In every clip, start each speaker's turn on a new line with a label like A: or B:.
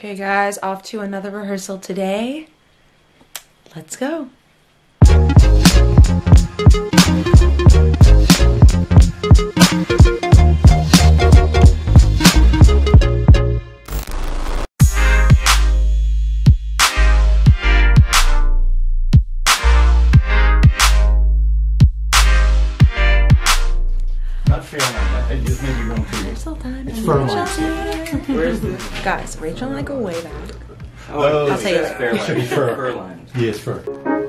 A: Okay guys, off to another rehearsal today. Let's go.
B: Not enough. It just made me wrong too.
A: Rehearsal time.
B: It's
A: and
B: fur
A: Rachel's
B: line.
A: here.
C: Where is this?
A: Guys, Rachel and I go way back.
C: Oh,
A: I'll tell you later.
C: Fair
B: Should be
C: lines.
B: fur.
C: Fur lines.
B: Yes, fur.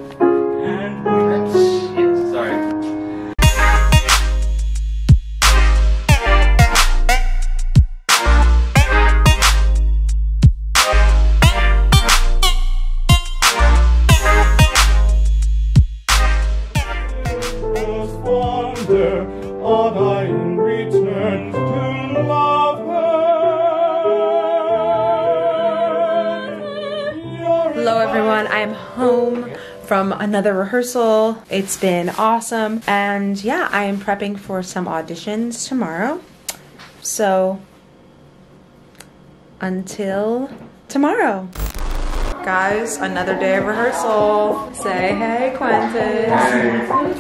A: Another rehearsal. It's been awesome. And yeah, I am prepping for some auditions tomorrow. So until tomorrow. Guys, another day of rehearsal. Say hey, Quentin.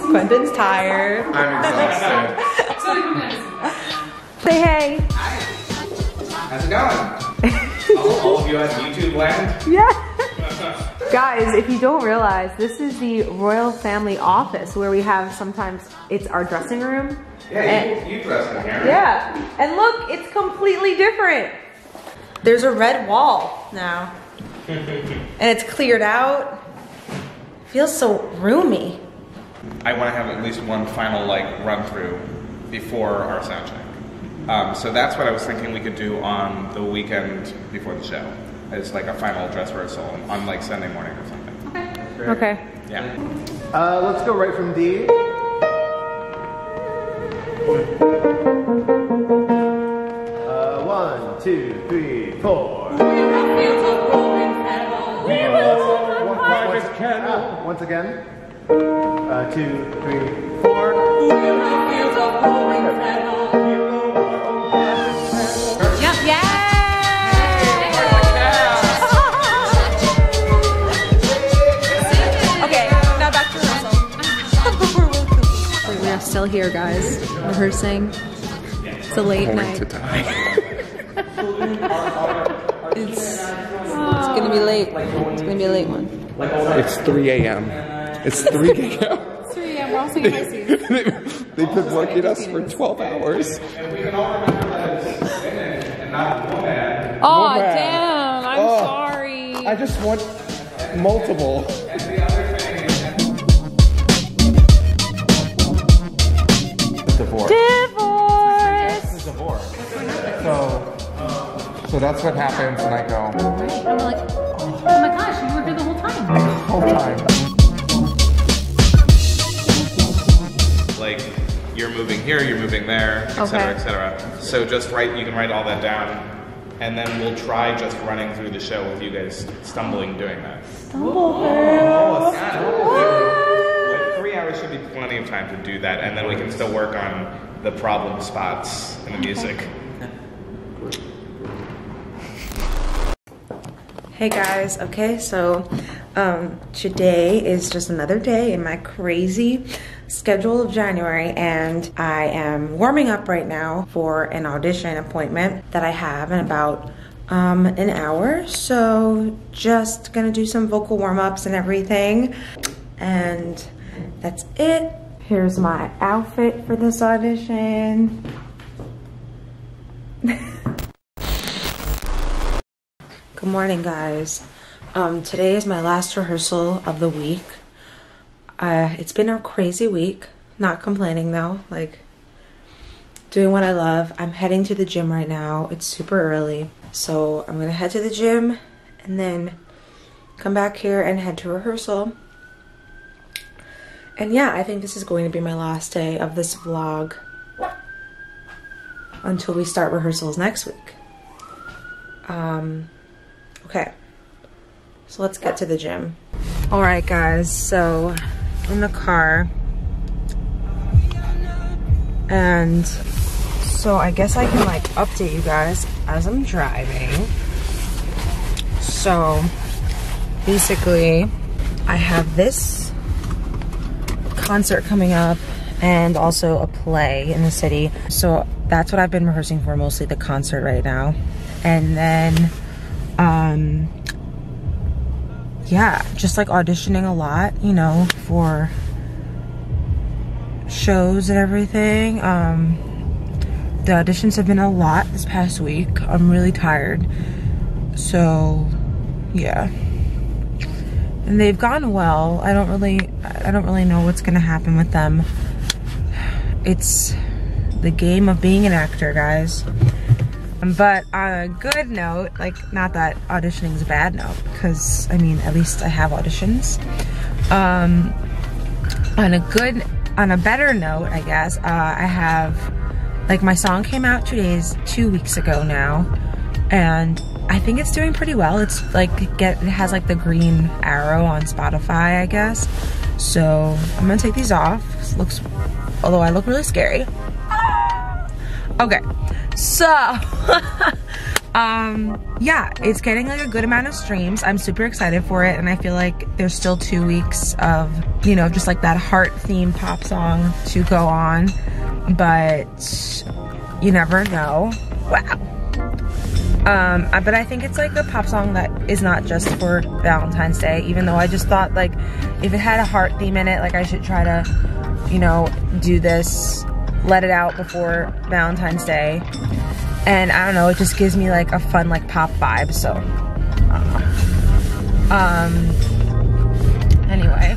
A: Quentin's tired.
C: I'm exhausted.
A: Say hey.
C: How's it going? all, all of you at YouTube land?
A: Yeah. Guys, if you don't realize, this is the royal family office where we have sometimes it's our dressing room.
C: Yeah, you, you dress in here.
A: Yeah. And look, it's completely different. There's a red wall now. and it's cleared out. Feels so roomy.
D: I want to have at least one final like run through before our sound check. Um, so that's what I was thinking we could do on the weekend before the show. As like a final dress rehearsal on like Sunday morning or something.
A: Okay. Okay.
D: Yeah.
E: Uh, let's go right from D. Uh, one, two, three, four. Ah, once again. Uh, two, three, four.
A: Still here, guys, rehearsing. It's a late night. It's, it's gonna be late. It's gonna be a late one.
F: It's 3 a.m. It's 3 a.m.
G: 3 a.m. We're all singing Pisces.
F: They've been working us for 12 hours.
G: Oh, damn. I'm
F: Oh.
G: sorry.
F: I just want multiple. Divorce.
G: Divorce.
F: Divorce. So, so that's what happens when I go
G: I'm like, oh my gosh, you were here the whole time.
F: whole time.
D: Like you're moving here, you're moving there, etc., cetera,
A: Okay.
D: et cetera. So just write. You can write all that down, and then we'll try just running through the show with you guys stumbling doing that.
A: Oh,
D: Like, plenty of time to do that, and then we can still work on the problem spots in the music.
A: Hey guys, okay, so um, today is just another day in my crazy schedule of January, and I am warming up right now for an audition appointment that I have in about um, an hour. So, just gonna do some vocal warm ups and everything, and that's it. Here's my outfit for this audition. Good morning, guys. Um, today is my last rehearsal of the week. Uh, it's been a crazy week. Not complaining though. Like doing what I love. I'm heading to the gym right now. It's super early, so I'm gonna head to the gym and then come back here and head to rehearsal. And yeah, I think this is going to be my last day of this vlog until we start rehearsals next week. Um, okay, so let's get to the gym. All right, guys, so in the car, and so I guess I can like update you guys as I'm driving. So basically, I have this concert coming up and also a play in the city. So that's what I've been rehearsing for, mostly the concert right now. And then, um, yeah, just like auditioning a lot, you know, for shows and everything. Um, the auditions have been a lot this past week. I'm really tired. So, yeah. And they've gone well. I don't really I don't really know what's going to happen with them. It's the game of being an actor, guys. But on a good note, like not that auditioning is a bad note because I mean, at least I have auditions. Um on a good on a better note, I guess, uh, I have like my song came out two days, two weeks ago now, and I think it's doing pretty well. It's like get it has like the green arrow on Spotify, I guess. So I'm gonna take these off. This looks, although I look really scary. Okay, so um yeah it's getting like a good amount of streams i'm super excited for it and i feel like there's still two weeks of you know just like that heart theme pop song to go on but you never know wow um but i think it's like a pop song that is not just for valentine's day even though i just thought like if it had a heart theme in it like i should try to you know do this let it out before valentine's day and I don't know, it just gives me like a fun like pop vibe. So, um, anyway,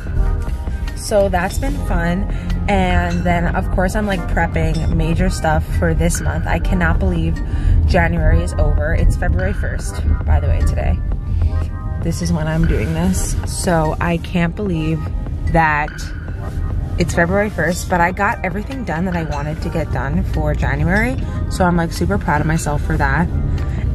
A: so that's been fun. And then of course I'm like prepping major stuff for this month. I cannot believe January is over. It's February 1st, by the way, today. This is when I'm doing this. So I can't believe that it's February 1st, but I got everything done that I wanted to get done for January. So I'm like super proud of myself for that.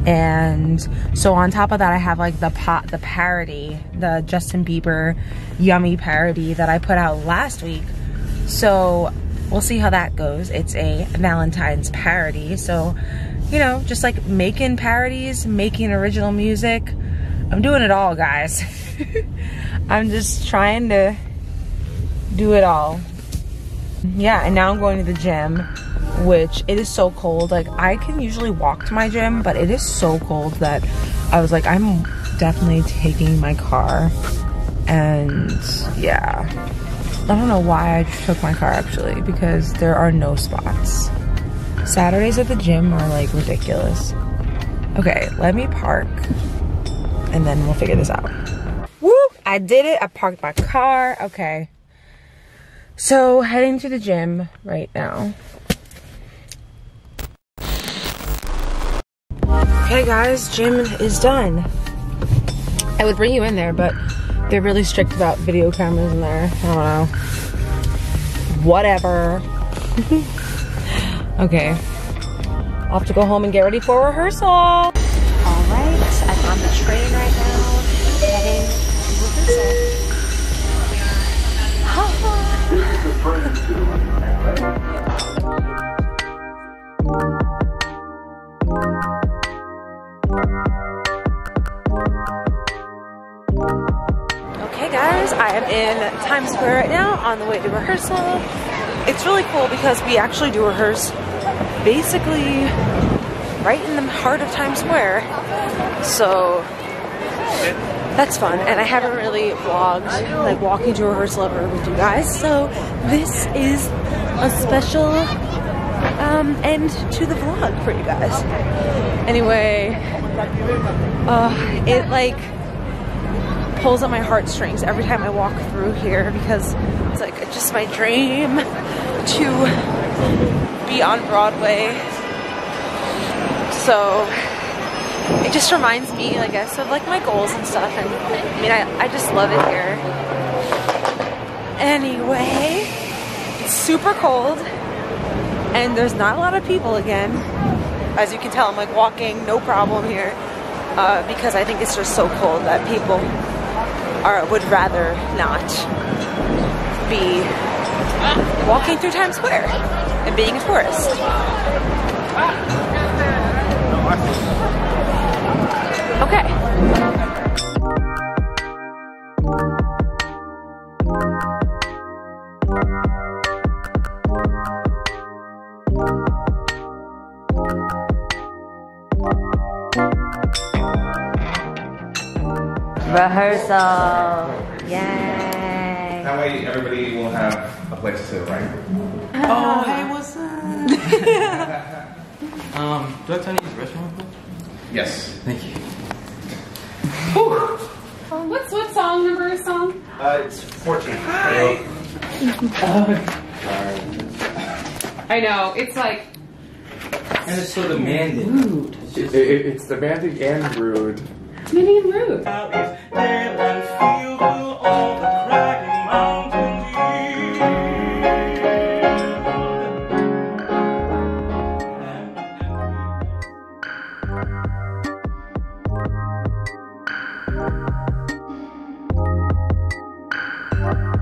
A: And so on top of that, I have like the pot, the parody, the Justin Bieber yummy parody that I put out last week. So we'll see how that goes. It's a Valentine's parody. So, you know, just like making parodies, making original music. I'm doing it all, guys. I'm just trying to do it all. Yeah, and now I'm going to the gym, which it is so cold. Like I can usually walk to my gym, but it is so cold that I was like, I'm definitely taking my car. And yeah, I don't know why I took my car actually, because there are no spots. Saturdays at the gym are like ridiculous. Okay, let me park and then we'll figure this out. Woo! I did it. I parked my car. Okay. So heading to the gym right now. Okay guys, gym is done. I would bring you in there, but they're really strict about video cameras in there. I don't know. Whatever. okay. I'll to go home and get ready for rehearsal. All right, I'm on the train right now, heading to rehearsal. Okay I am in Times Square right now on the way to rehearsal. It's really cool because we actually do rehearse basically right in the heart of Times Square. So that's fun. And I haven't really vlogged like walking to rehearsal ever with you guys. So this is a special um, end to the vlog for you guys. Anyway, uh, it like pulls at my heartstrings every time I walk through here because it's like just my dream to be on Broadway. So it just reminds me, I guess, of like my goals and stuff. And I mean, I, I just love it here. Anyway, it's super cold and there's not a lot of people again. As you can tell, I'm like walking, no problem here. Uh, because I think it's just so cold that people are would rather not be walking through Times Square and being a tourist. Okay. Rehearsal. Yay.
D: That way, everybody will have a place to sit, right?
H: Oh, hey, what's up? um, do I have time to use the restroom?
D: Yes.
H: Thank you.
G: What's what song number is song?
C: Uh, it's 14. Hi.
G: I know. It's like
H: And it's so demanding.
F: It, it, it's demanding and rude.
G: Mini and
B: mountain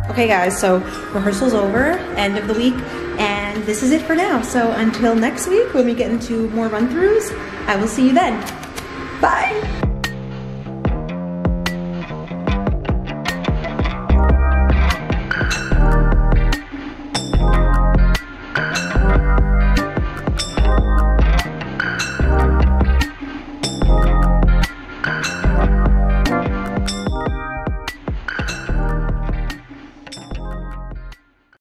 A: Okay, guys, so rehearsal's over, end of the week, and this is it for now. So until next week, when we get into more run throughs, I will see you then.